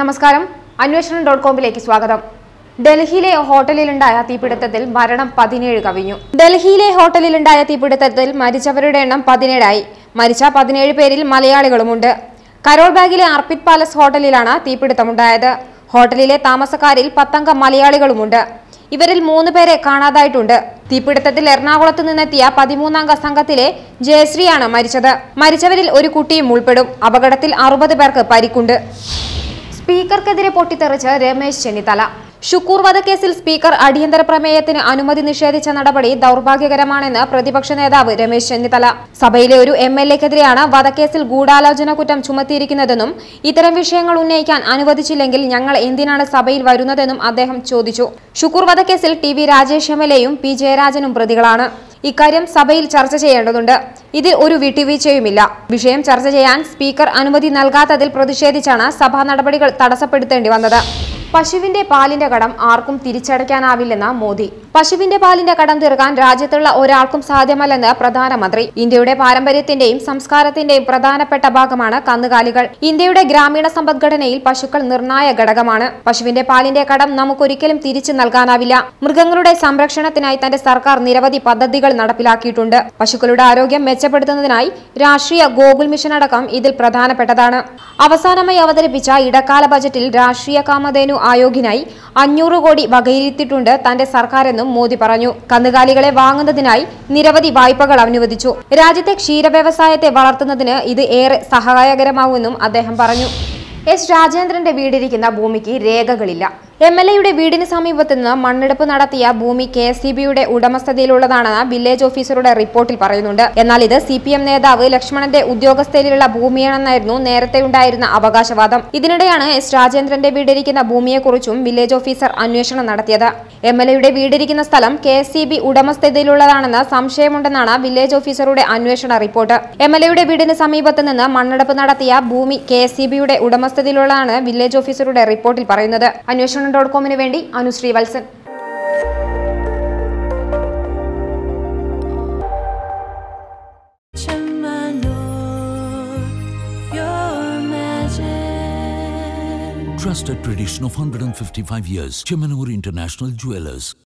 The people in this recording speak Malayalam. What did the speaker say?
നമസ്കാരം. അന്വേഷണം ഡോട്ട് കോമിലേക്ക് സ്വാഗതം. ഡൽഹിയിലെ ഹോട്ടലിലുണ്ടായ തീപിടുത്തത്തിൽ മരണം പതിനേഴ് കവിഞ്ഞു. ഡൽഹിയിലെ ഹോട്ടലിലുണ്ടായ തീപിടുത്തത്തിൽ മരിച്ചവരുടെ എണ്ണം പതിനേഴായി. മരിച്ച പതിനേഴ് പേരിൽ മലയാളികളുമുണ്ട്. കരോൾ ബാഗിലെ അർപ്പിത് പാലസ് ഹോട്ടലിലാണ് തീപിടുത്തമുണ്ടായത്. ഹോട്ടലിലെ താമസക്കാരിൽ പത്തംഗ മലയാളികളുമുണ്ട്. ഇവരിൽ മൂന്ന് പേരെ കാണാതായിട്ടുണ്ട്. തീപിടുത്തത്തിൽ എറണാകുളത്ത് നിന്നെത്തിയ പതിമൂന്നംഗ സംഘത്തിലെ ജയശ്രീയാണ് മരിച്ചത്. മരിച്ചവരിൽ ഒരു കുട്ടിയും ഉൾപ്പെടും. അപകടത്തിൽ അറുപത് പേർക്ക് പരിക്കുണ്ട്. സ്പീക്കർക്കെതിരെ പൊട്ടിത്തെറിച്ച് രമേശ് ചെന്നിത്തല. ഷുക്കൂർ വധക്കേസിൽ സ്പീക്കർ അടിയന്തര പ്രമേയത്തിന് അനുമതി നിഷേധിച്ച നടപടി ദൗർഭാഗ്യകരമാണെന്ന് പ്രതിപക്ഷ നേതാവ് രമേശ് ചെന്നിത്തല. സഭയിലെ ഒരു എം എൽ എക്കെതിരെയാണ് വധക്കേസിൽ ഗൂഢാലോചന കുറ്റം ചുമത്തിയിരിക്കുന്നതെന്നും ഇത്തരം വിഷയങ്ങൾ ഉന്നയിക്കാൻ അനുവദിച്ചില്ലെങ്കിൽ ഞങ്ങൾ എന്തിനാണ് സഭയിൽ വരുന്നതെന്നും അദ്ദേഹം ചോദിച്ചു. ഷുക്കൂർ വധക്കേസിൽ T V Rajesh M L എയും പി ജയരാജനും പ്രതികളാണ്. ഇക്കാര്യം സഭയിൽ ചർച്ച ചെയ്യേണ്ടതുണ്ട്. ഇതിൽ ഒരു വിട്ടുവീഴ്ചയുമില്ല. വിഷയം ചർച്ച ചെയ്യാൻ സ്പീക്കർ അനുമതി നൽകാത്തതിൽ പ്രതിഷേധിച്ചാണ് സഭാ നടപടികൾ തടസ്സപ്പെടുത്തേണ്ടി വന്നത്. പശുവിന്റെ പാലിന്റെ കടം ആർക്കും തിരിച്ചടയ്ക്കാനാവില്ലെന്ന് മോദി. പശുവിന്റെ പാലിന്റെ കടം തീർക്കാൻ രാജ്യത്തുള്ള ഒരാൾക്കും സാധ്യമല്ലെന്ന് പ്രധാനമന്ത്രി. ഇന്ത്യയുടെ പാരമ്പര്യത്തിന്റെയും സംസ്കാരത്തിന്റെയും പ്രധാനപ്പെട്ട ഭാഗമാണ് കന്നുകാലികൾ. ഇന്ത്യയുടെ ഗ്രാമീണ സമ്പദ്ഘടനയിൽ പശുക്കൾ നിർണായ ഘടകമാണ്. പശുവിന്റെ പാലിന്റെ കടം നമുക്കൊരിക്കലും തിരിച്ചു നൽകാനാവില്ല. മൃഗങ്ങളുടെ സംരക്ഷണത്തിനായി തന്റെ സർക്കാർ നിരവധി പദ്ധതികൾ നടപ്പിലാക്കിയിട്ടുണ്ട്. പശുക്കളുടെ ആരോഗ്യം മെച്ചപ്പെടുത്തുന്നതിനായി രാഷ്ട്രീയ ഗോകുൽ മിഷൻ അടക്കം ഇതിൽ പ്രധാനപ്പെട്ടതാണ്. അവസാനമായി അവതരിപ്പിച്ച ഇടക്കാല ബജറ്റിൽ രാഷ്ട്രീയ കാമധേനു ആയോഗിനായി അഞ്ഞൂറ് കോടി വകയിരുത്തിയിട്ടുണ്ട് തന്റെ സർക്കാരെന്നും മോദി പറഞ്ഞു. കന്നുകാലികളെ വാങ്ങുന്നതിനായി നിരവധി വായ്പകൾ അനുവദിച്ചു. രാജ്യത്തെ ക്ഷീരവ്യവസായത്തെ വളർത്തുന്നതിന് ഇത് ഏറെ സഹായകരമാവുമെന്നും അദ്ദേഹം പറഞ്ഞു. എസ് രാജേന്ദ്രന്റെ വീടിരിക്കുന്ന ഭൂമിക്ക് രേഖകളില്ല. എം എൽ എയുടെ വീടിന് സമീപത്ത് നിന്ന് മണ്ണെടുപ്പ് നടത്തിയ ഭൂമി കെ എസ് സി ബിയുടെ ഉടമസ്ഥതയിലുള്ളതാണെന്ന് വില്ലേജ് ഓഫീസറുടെ റിപ്പോർട്ടിൽ പറയുന്നുണ്ട്. എന്നാൽ ഇത് സി പി എം നേതാവ് ലക്ഷ്മണന്റെ ഉദ്യോഗസ്ഥയിലുള്ള ഭൂമിയാണെന്നായിരുന്നു നേരത്തെ ഉണ്ടായിരുന്ന അവകാശവാദം. ഇതിനിടെയാണ് എസ് രാജേന്ദ്രന്റെ വീടിരിക്കുന്ന ഭൂമിയെക്കുറിച്ചും വില്ലേജ് ഓഫീസർ അന്വേഷണം നടത്തിയത്. എം എൽ എയുടെ വീടിരിക്കുന്ന സ്ഥലം കെ എസ് സി ബി ഉടമസ്ഥതയിലുള്ളതാണെന്ന് സംശയമുണ്ടെന്നാണ് വില്ലേജ് ഓഫീസറുടെ അന്വേഷണ റിപ്പോർട്ട്. എം എൽ എയുടെ വീടിന് സമീപത്ത് നിന്ന് മണ്ണെടുപ്പ് നടത്തിയ ഭൂമി കെ എസ് സി ബിയുടെ ഉടമസ്ഥതയിലുള്ളതാണ് വില്ലേജ് ഓഫീസറുടെ റിപ്പോർട്ടിൽ പറയുന്നത്. അന്വേഷണം ഡോട്ട് കോമിന് വേണ്ടി Anusree Valsan Chamanur, your magic. Trusted tradition of 155 years. Chemanur International Jewelers.